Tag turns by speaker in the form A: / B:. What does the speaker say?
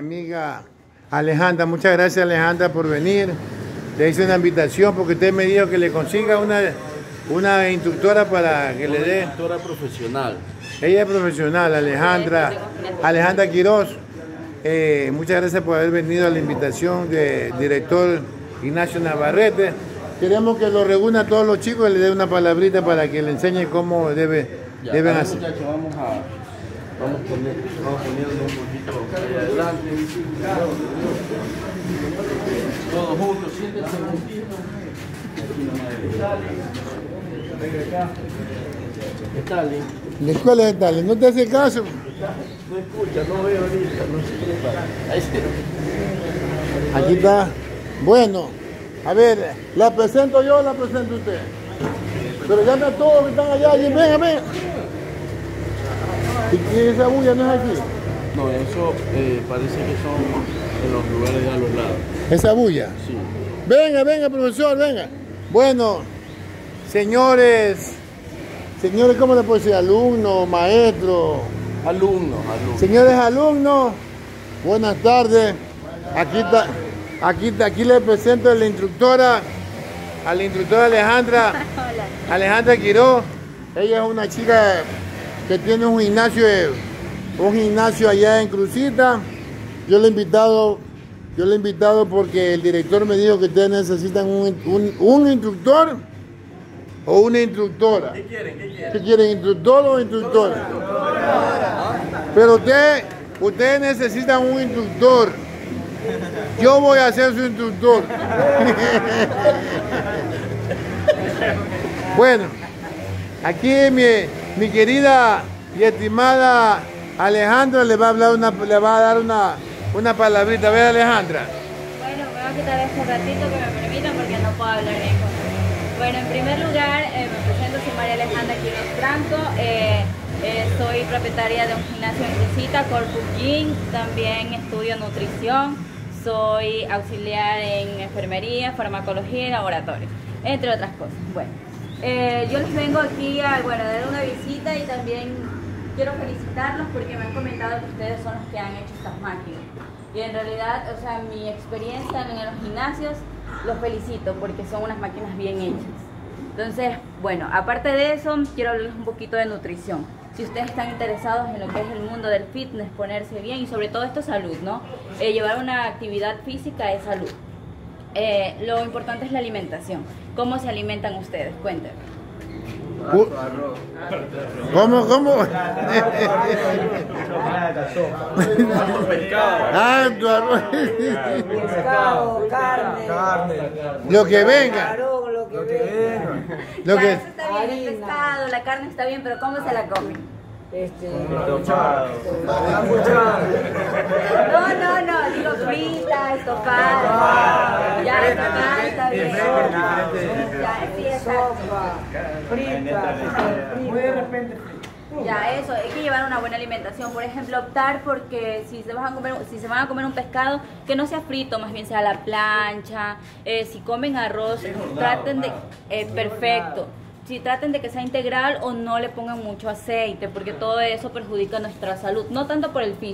A: Amiga Alejandra, muchas gracias Alejandra por venir. Le hice una invitación porque usted me dijo que le consiga una, una instructora para que le dé.
B: Instructora profesional.
A: Ella es profesional, Alejandra. Alejandra Quiroz. Eh, muchas gracias por haber venido a la invitación del director Ignacio Navarrete. Queremos que lo reúna a todos los chicos y le dé una palabrita para que le enseñe cómo debe,
B: Ya,
A: deben hacer.
B: muchachos, vamos a vamos, poner, vamos poniendo un poquito ahí adelante. Todos juntos, siéntense un poquito. Stalin. Stalin.
A: La escuela de tal, no te hace caso.
B: No escucha, no veo ahorita, no sé. Ahí está.
A: Aquí está. Bueno, a ver, ¿la presento yo o la presento usted? Pero llame a todos que están allá, allí, venga, venga. ¿Y esa bulla no es aquí?
B: No, eso eh, parece que son en los lugares de a los lados.
A: Esa bulla.
B: Sí.
A: Venga, venga, profesor, venga. Bueno, señores, señores, ¿cómo le puedo decir? Alumnos, maestros,
B: Alumnos, alumnos.
A: señores alumnos, buenas tardes. Aquí está, aquí, está- aquí le presento a la instructora, a la instructora Alejandra, Alejandra Quiroz. Ella es una chica que tiene un gimnasio, un gimnasio allá en Crucita. Yo le he invitado, yo le he invitado porque el director me dijo que ustedes necesitan un, un- un instructor o una instructora. ¿Qué quieren? ¿Qué quieren? ¿Instructor o instructora? Pero usted, ustedes necesitan un instructor. Yo voy a ser su instructor. bueno, aquí mi, mi querida y estimada Alejandra le va a hablar una, le va a dar una, una palabrita. A ver, Alejandra.
C: Bueno, me voy a quitar este ratito que me permitan porque no puedo hablar bien con. Bueno, en primer lugar, eh, me presento, soy María Alejandra Quiroz Franco. eh, eh, soy propietaria de un gimnasio en Crucita, Corpus Gym. También estudio nutrición. Soy auxiliar en enfermería, farmacología y laboratorio, entre otras cosas. Bueno, eh, yo les vengo aquí a bueno, dar una visita y también quiero felicitarlos porque me han comentado que ustedes son los que han hecho estas máquinas. Y en realidad, o sea, mi experiencia en los gimnasios, los felicito porque son unas máquinas bien hechas. Entonces, bueno, aparte de eso, quiero hablarles un poquito de nutrición. Si ustedes están interesados en lo que es el mundo del fitness, ponerse bien y sobre todo esto es salud, ¿no? Eh, llevar una actividad física es salud. Eh, lo importante es la alimentación. ¿Cómo se alimentan ustedes? Cuéntenme.
A: Cu- ¿Cómo, cómo? Ah, tu arroz.
D: Pescado, carne,
A: Lo que venga.
D: lo que venga.
A: Lo que...
C: está bien, el pescado, la carne está bien, pero ¿cómo se la comen?
D: Este,
C: No, no, no, digo frita, estofada. Ya, eso, hay que llevar una buena alimentación. Por ejemplo, optar porque si se, van a comer, si se van a comer un pescado, que no sea frito, más bien sea a la plancha. Eh, si comen arroz, traten de... eh, perfecto. Si traten de que sea integral o no le pongan mucho aceite, porque todo eso perjudica nuestra salud. No tanto por el físico.